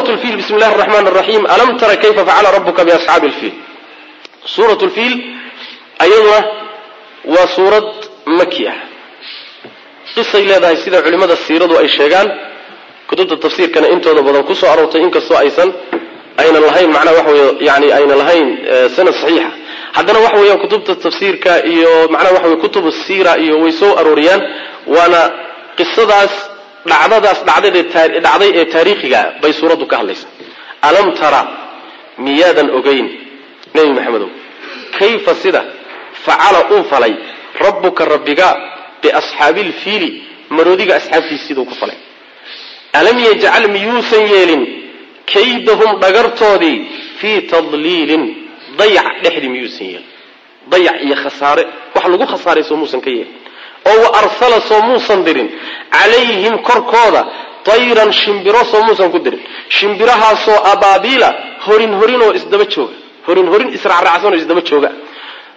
lfiil bismi llahi raxmaan raxiim alam tara kayfa facala rabuka biasxaabi lfiil suurat lfiil waa suurad maki ah. Qisay leedahay sida culimmada siiradu ay sheegaan. Kutubta tafsiirkana intooda badan ku soo aroortay inkastoo aysan aynan lahayn macnaha waxa wey yani aynan lahayn sanad saxiixa. Haddana waxa weeyaan kutubta tafsiirka iyo macnaha waxa wey kutubu siira iyo way soo arooriyaan. Waana qisadaas dhacdadaas dhacday ee taariikhiga bay suuraddu ka hadlaysaa alam tara miyaadan ogeyn nebi maxamedow? Kayfa sida facala uu falay rabbuka rabbiga biasxaabiilfiili maroodiga asxaabtiis siduu ku falay? Alam yajcal miyuusan yeelin kaydahum dhagartoodii fii tadliilin dayac dhexdii miyuusan yeelin. Dayac iyo khasaare wax lagu khasaaray soo muusan ka yeelin oo wa arsala soo muusan dirin. Calayhim korkooda tayran shimbiro soo muusan ku dirin. Shimbirahaasoo abaabiila horin horin oo isdaba jooga. Horin horin israacraacsan oo isdaba jooga.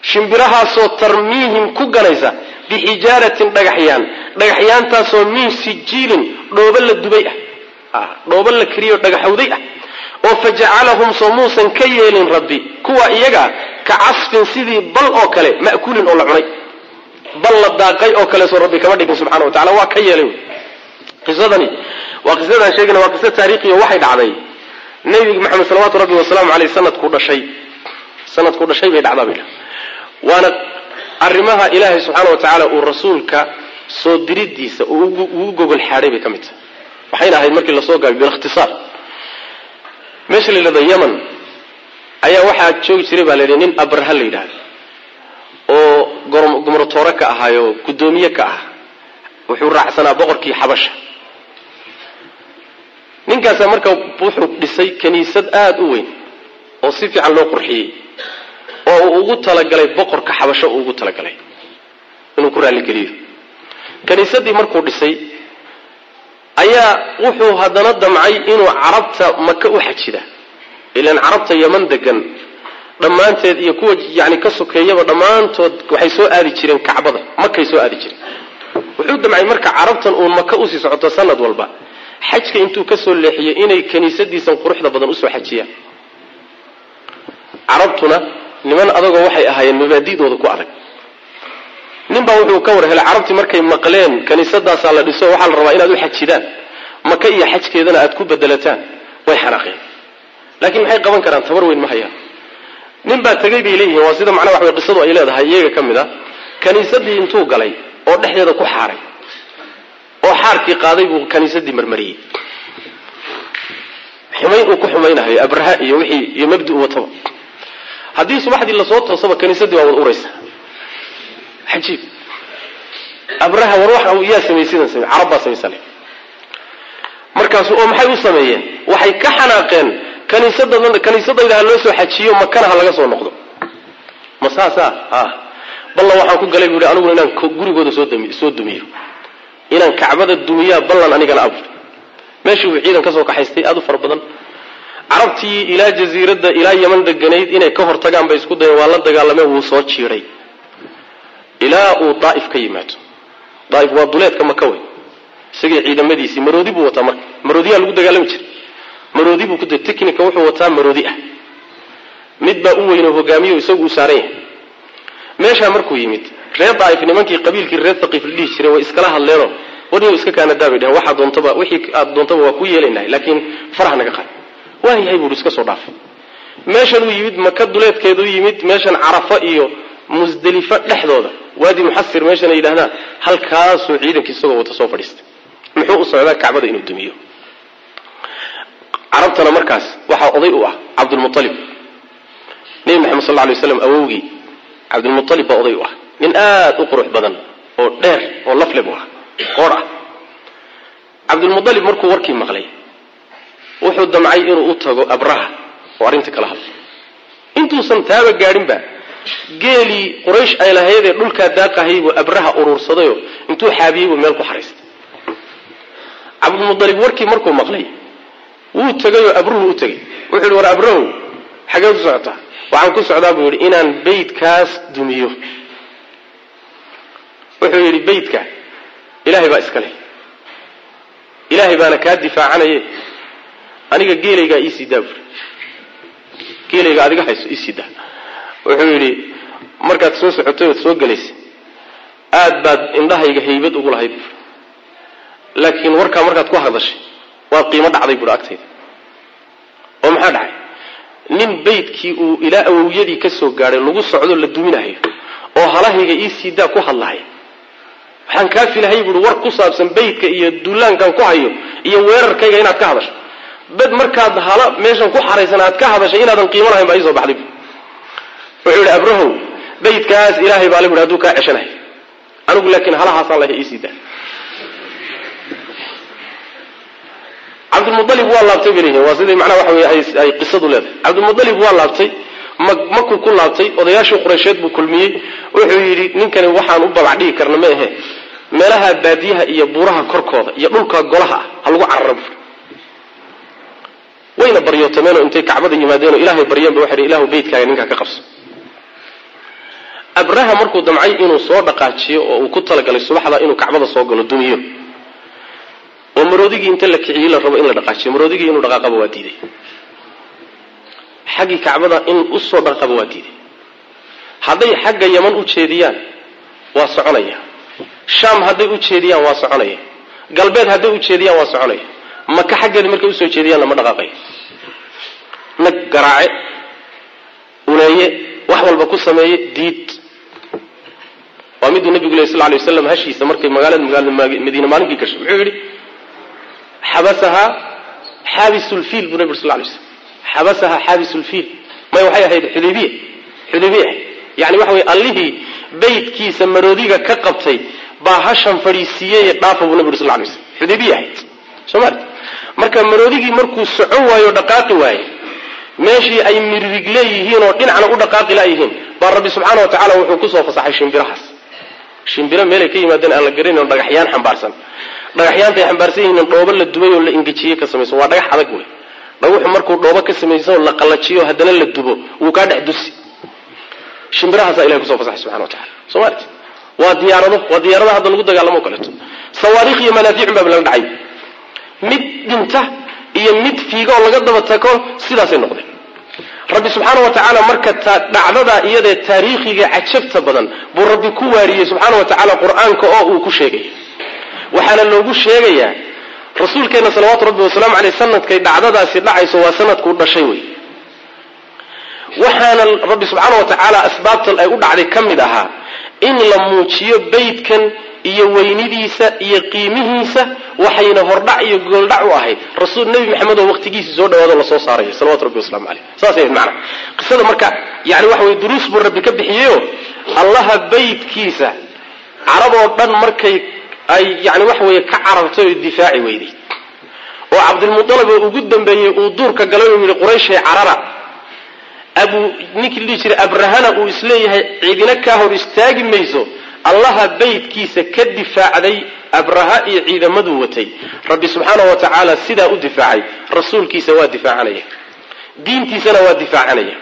Shimbirahaasoo tarmiihim ku ganaysa bixijaaratin dhagaxyaan. Dhagaxyaantaasoo min sijiilin dhooba la dubay ah. Dhooba la kariyo dhagaxowday ah. Oo fa jacalahum soo muusan ka yeelin rabbi. Kuwa iyaga ka casfin sidii bal oo kale ma'kuulin oo la cunay bal la daaqay oo kale soo rabbi kama dhigin subxana wa tacala waa ka yeelay qisadani waa qisadaan sheegana waa qiso taariikhiyo waxay dhacday. Nebi maxamed salawaatu rabbi wasalaamu caleyh sanadkuu dhashay. Sanadkuu dhashay bay dhacdaa bay waana arrimaha ilaahay subxaana wa tacaala uu rasuulka soo diridiisa ugu gogol xaadhay bay ka mid tahay. Waxayna ahayd markii la soo gaabay bilikhtisaar. Meesha la yidhahdo yeman ayaa waxaa joogi jiray baa la yidhi nin abraha la yidhahdo oo gumratoore ka ahaayo guddoomiye ka ah. Wuxuu raacsanaa boqorkii xabasha. Ninkaasaa marka wuxuu dhisay kiniisad aada u weyn oo si fiican loo qurxiyey oo uu ugu talagalay boqorka xabasho uu ugu talagalay. Inuu ku raalligeliyo kiniisadii markuu dhisay ayaa wuxuu haddana damcay inuu carabta maka u xajida ilaan carabta yaman degan dhammaanteed iyo kuwa yani ka sokeeyaba dhammaantood waxay soo aadi jireen kacbada makay soo aadi jireen. Wuxuu damcay marka carabtan uun maka u sii socoto sanad walba. Xajka intuu ka soo leexiyey inay kiniisadiisan quruxda badan u soo xajiyaan. Carabtuna niman adagoo waxay ahaayeen mabaadidooda ku adag ninbaa wuxuu ka war helay carabtii markay maqleen kiniisadaasaa la dhiso waxaa la rabaa inaad u xajidaan. Maka iyo xajkeedana aad ku bedelataan. Way xanaaqeen. Laakiin maxay qaban karaan? Tabar weyn ma hayaan nin baa tegay bay leeyihiin waa sida macnaha waxaway qisadu ay leedahay iyaga ka mid a kiniisadii intuu galay oo dhexdeeda ku xaaray oo xaarkii qaaday buu kiniisadii marmariyey. Xumayn uu ku xumaynahayo abraha iyo wixii iyo mabdi u wataba haddii subaxdii la soo toosaba kiniisadii waa wada uraysa. Ajiib abraha war waxa yaa samey sidan samey carab baa samaysanay markaasu oo maxay u sameeyeen? Waxay ka xanaaqeen kaniisadayda ha loo soo xajiyo makana ha laga soo noqdo. Ma saasa ballan waxaan ku galay bu yidhi aniguna inaan gurigooda soo dumiyo. Inaan kacbada dumiyaa ballan anigana abur meeshii uu ciidan ka soo kaxaystay aada u fara badan. Carabtii ilaa jasiiradda ilaa yaman deganayd inay ka hortagaan bay isku dayeen waa la dagaalameen wuu soo jiiray. Ilaa uu daaif ka yimaado daaif waa duleedka maka wey isagii ciidamadiisii maroodi buu wataa marka. Maroodiyaa lagu dagaalami jiray maroodi buu ku technica wuxuu wataa maroodi ah. Mid baa u weyn oo hogaamiyo isagu uu saaran yahay. Meeshaa markuu yimid reer daaif nimankii qabiilkii reer thaqiif la dhihi jiray way iskala hadleenoo warniyo iska kaanadaa bay dheheen waxaa doontaba wixii aad doontaba waa ku yeelaynahay laakiin faraha naga qaad. Waa yahay buuri iska soo dhaafay. Meeshan uu yimid maka duleedkeeduu yimid meeshan carafa iyo musdelifo dhexdooda. Waadi muxasir meeshan ay yidhahdaan halkaasuu ciidankii isagoo wata soo fadhiistay muxuu u socdaa kacbada inuu dumiyo carabtana markaas waxaa oday u ah cabdulmualib nebi maxamed sal lay waslam awowgii cabdulmualib baa oday u ah. Nin aada u qurux badan oo dheer oo lafle bu ah qoor ah. Cabdulmualib markuu warkii maqlay wuxuu damcay inuu u tago abraha oo arrinta kala hadlay. Intuusan taaba gaadhinba geelii quraysh ay lahaydee dhulkaa daaqahay buu abraha uruursadayoo intuu xaabiyey buu meel ku xaraystay cabdulmualib warkii markuu maqlay wuu tegayoo abruhu u tegay wuxuu yihi war abrahow xageed u socotaa waxaan ku socdaa buu yidhi inaan beydkaas dumiyo. Wuxuu yidhi beydka ilaahay baa iska leh. Ilaahay baana kaa difaacanaye. Aniga geelaygaa iisii daa buuri geelayga adiga hayso iisii daa. Wuxuu yidhi markaad soo socotay ood soo gelaysay aad baad indhahayga haybad ugu lahayd buuri laakiin warkaa markaad ku hadashay waad qiimo dhacday buuri agtayda oo maxaa dhacay? Nin baydkii uu ilaa awowyadii ka soo gaadhay lagu socdo la duminahayo oo halahayga iisii daa ku hadlahay. Waxaan kaa filahay buui war ku saabsan baydka iyo duulaankan ku hayo iyo weerarkayga inaad ka hadasho. Bed markaad hala meeshan ku xaraysan aad ka hadashay inaadan qiimo lahayn baa iisoo baxday wuxuu yidhi abrahow baydkaas ilaahay baa le buhi haduu kaa ceshanahay. Anigu laakiin halahaasaan lahay iisii daa cabdilmualib waa laabtay bay waa siday macnaha waxa wey ay qisadu leedahay. Cabdilmualib waa laabtay. Makuu ku laabtay odayaashii qureysheed buu kulmiyey. Wuxuu yidhi ninkani waxaan u babac dhigi karna ma ahe. Meelaha baadiyaha iyo buuraha korkooda iyo dhulka golaha ah ha lagu carara buuri wayna baryootameenoo intay kacbada yimaadeenoo ilaahay baryeenba waxay hi ilahu beydkaaga ninkaa ka qabso. Abraha markuu damcay inuu soo dhaqaajiyo oo uu ku talagalay subaxda inuu kacbada soo galo dumiyo oo maroodigii inta la kiciyey la rabo in la dhaqaajiyo maroodigii inuu dhaqaaqaba waa diiday xaggii kacbada in u soo dhaqaba waa diiday hadday xagga yaman u jeediyaan waa soconaya. Shaam hadday u jeediyaan waa soconaya. Galbeed hadday u jeediyaan waa soconaya. Maka xaggeeda markay u soo jeediyaan lama dhaqaaqayo nag garaace uleeye wax walba ku sameeye diid. Waa miduu nabigu leh sal lay waslam hashiisa markay magaalada madiine maalinkii gashay muxuu yidhi xabasahaa xaabisulfiil buu nabig sal lay slam xabasahaa xaabisulfiil may waxay ahayd xudaybiya. Xudaybiya. Yani waxa weye allihii baydkiisa maroodiga ka qabtay baa hashan fadhiisiiyey dhaafa buu nabi uri sal lay slam xudaybiya ahayd soomali marka maroodigii markuu socon waayo dhaqaaqi waaye meeshii ay miririg leeyihiin oo dhinacna u dhaqaaqi layihiin baa rabbi subxaana wa tacala wuxuu ku soo fasaxay shimbirahaas. Shimbiro meelay ka yimaadeen aan la garanayn dhagaxyaan xambaarsan dhagaxyaantay xambaarsan yihiin dhoobo la dubay oo la ingejiyey ka samaysan waa dhagax adag wey. Dhagaxu markuu dhoobo ka samaysan la qallajiyo haddana la dubo. Wuu kaa dhex dusi. Shimbirahaasaa ilahay ku soo fasaxay subxana wa tacala soomaalit waa diyaarado waa diyaarada hadda lagu dagaalamo o kaleeto sawaariikh iyo manaaficun baa lala dhacay. Mid dhinta iyo mid fiiga oo laga daba tago sidaasay noqdeen. Rabbi subxaana wa tacaala marka dhacdada iyadee taariikhiga cajabta badan buu rabbi ku waariyey subxaana wa tacaala qur'aanka oo uu ku sheegay waxaana loogu sheegayaa rasuulkeenna salawaatu rabbi wasalaamu caleyh sanadkay dhacdadaasi dhacayso waa sanadkuu dhashay wey. Waxaana rabbi subxaana wa tacaala ay u dhacday ka mid ahaa in la muujiyo beydkan iyo weynidiisa iyo qiimihiisa waxayna hordhac iyo gooldhac u ahayd. Rasuul nebi maxamed oo waqtigiisii soo dhawaado la soo saarayo salawatu rabbi waslamu caleyh saasay macana qisada marka yani waxa weye duruus buu rabbi ka bixiyeyo allaha beydkiisa. Carab oo dhan markay ay yani waxa weeye ka carartay oo difaaci weyday oo cabdilmualib oo ugu dambeeyey uu duurka galay oo yidhi qurayshay carara. Abu ninkii la dhihi jiray abrahana uu is leeyahay ciidina kaa hor istaagi mayso. Allaha beydkiisa ka difaacday abraha iyo ciidamaduu watay. Rabbi subxaanau wa tacaala sidaa u difaacay. Rasuulkiisa waa difaacanaya. Diintiisana waa difaacanaya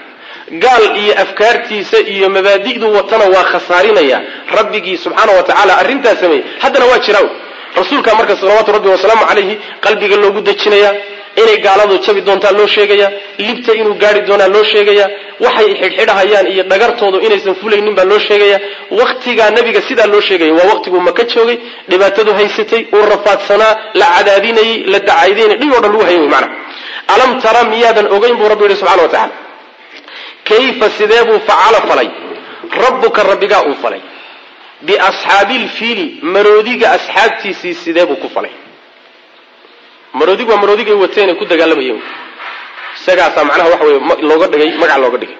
gaal iyo afkaartiisa iyo mabaadi'du watana waa khasaarinaya. Rabbigii subxaana wa tacaala arrintaas sameeyey haddana waa jiraa. Rasuulka marka salawaatu rabbi wasalaamu calayhi qalbiga loogu dejinaya inay gaaladu jabi doontaa loo sheegaya libta inuu gaari doonaa loo sheegaya waxay xidhxidhahayaan iyo dhagartoodu inaysan fulaynin baa loo sheegaya. Waktigaa nabiga sidaa loo sheegaya. Waa waqtiguu maka joogay dhibaatadu haysatay uu rafaadsanaa la cadaadinayey la dacaydinay dhib o dhan lagu hayay wy maana. Alam tara miyaadan ogeyn buu rabbi yihi subxana wa tacala kayfa sidee buu facala falay rabbuka rabbigaa uu falay biasxaabiilfiili maroodiga asxaabtiisii sidee buu ku falay maroodigu waa maroodigay wateen ku dagaalamayeen isagaasaa macnaha waxa weye looga dhigay magac looga dhigay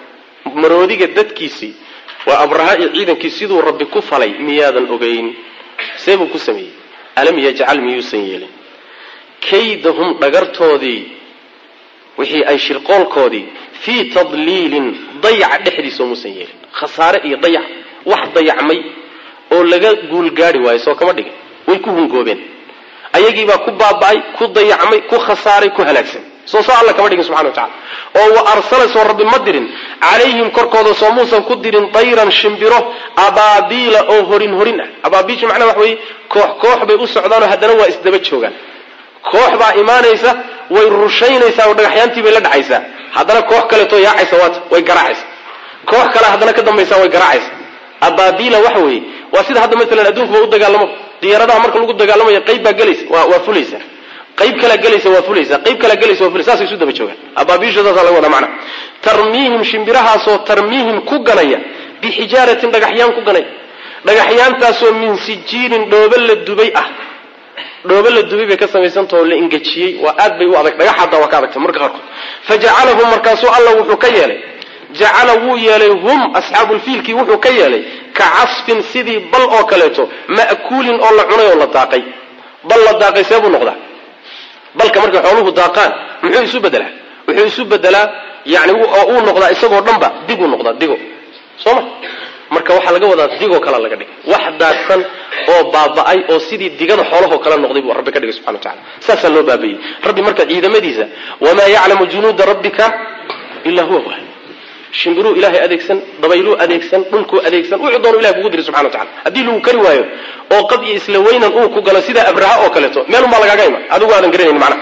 maroodiga dadkiisii waa abraha iyo ciidankii siduu rabbi ku falay miyaadan ogeyn see buu ku sameeyey alam yajcal miyuusan yeelin kaydahum dhagartoodii wixii ay shirqoolkoodii fii tadliilin dayac dhexdiisa muusan yeelin. Khasaare iyo dayac wax dayacmay oo laga guulgaari waayo soo kama dhigin. Way ku hungoobeen. Ayagiibaa ku baaba'ay ku dayacmay ku khasaaray ku halaagsan soo soo alla kama dhigin subxana wa tacala oo wa arsala soo rabbi ma dirin. Calayhim korkooda soo muusan ku dirin dayran shimbiro abaabiila oo horin horin ah. Abaabiilshu macnaha waxa weeye koox koox bay u socdaanoo haddana waa isdaba joogaan. Koox baa imaanaysa way rushaynaysaa oo dhagaxyaantii bay la dhacaysaa haddana koox kaleetoo yaacaysa waata way garaacaysa. Koox kale haddana ka dambaysaa way garaacaysa. Abaabila waxa weeye waa sida hadda maalan adduunkuba u dagaalamo diyaaradaha marka lagu dagaalamayo qayb baa gelaysa waa fulaysa. Qayb kalaa gelaysa waa fulaysa qayb kalaa gelaysa waa fulaysa saasay isu daba joogaan. Abaabiisha saasaa laga wadaa macna. Tarmiihim shimbirahaasoo tarmiihim ku ganaya bixijaaratin dhagaxyaan ku ganaya dhagaxyaantaasoo min sijiilin dhoobo la dubay ah. Dhoobo la dubay bay ka samaysantahoo la ingejiyey waa aad bay u adag dhagax hadda waa ka adagta marka qaarkood fa jacalahum markaasuu alla wuxuu ka yeelay. Jacala wuu yeelay hum asxaabulfiilkii wuxuu ka yeelay. Ka casfin sidii bal oo kaleeto ma'kuulin oo la cunay oo la daaqay. Bal la daaqay see buu noqdaa. Balka markay xooluhu daaqaan muxuu isu bedelaa wuxuu isu bedelaa yani oo uu noqdaa isagoo dhanba diguu noqdaa digo soo ma? Marka waxaa laga wadaa digoo kale laga dhigay. Wax daadsan oo baaba'ay oo sidii digada xoolahoo kale noqday buu rabbi ka dhigay subxana wa tacala saasaa loo baabayey rabbi marka ciidamadiisa wamaa yaclamu junuuda rabbika ilaa huwa wahy shimbiruu ilaahay adeegsan dabayluu adeegsan dhulkuu adeegsan wuxuu doonu ilahay kugu diri subxana wa tacala haddii lagu kari waayo oo qad iyo isla weynan uu ku galo sidaa abraha oo kaleeto meelunbaa lagaaga iman. Adigu aadan garanayn macnaha